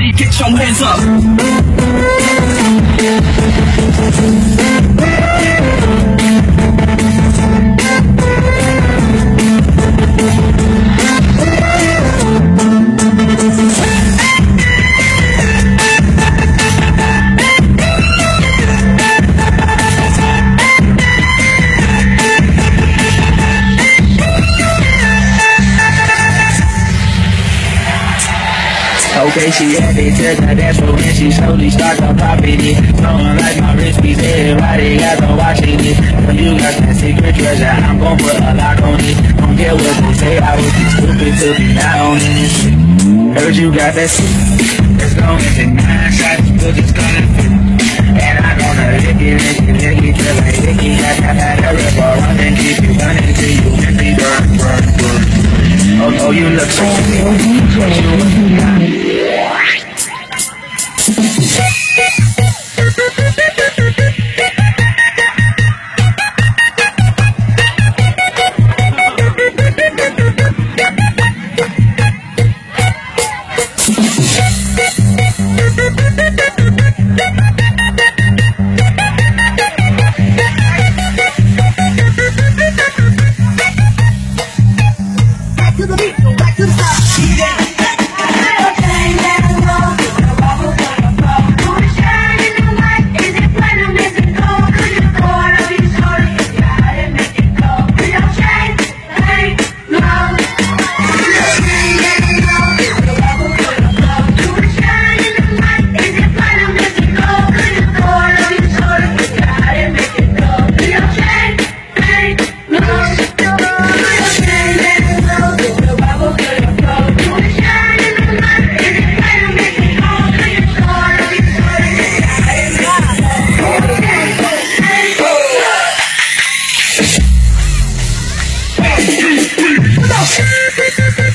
Everybody get your hands up. Okay, she added to the dashboard and she slowly starts to popping it. Flowing like my wrist piece, everybody got to watching it. When you got that secret treasure, I'm gon' put a lock on it. Don't care what they say, I would be stupid to be not on it. Heard you got that shit. Let's go and take nine shots, we're just gonna fit. And I'm gonna lick it, lick it, lick it, till I lick it. I got that ripper running, keep you running till you empty, burn, burn, burn. Oh, oh, you look so good. What you at? Look!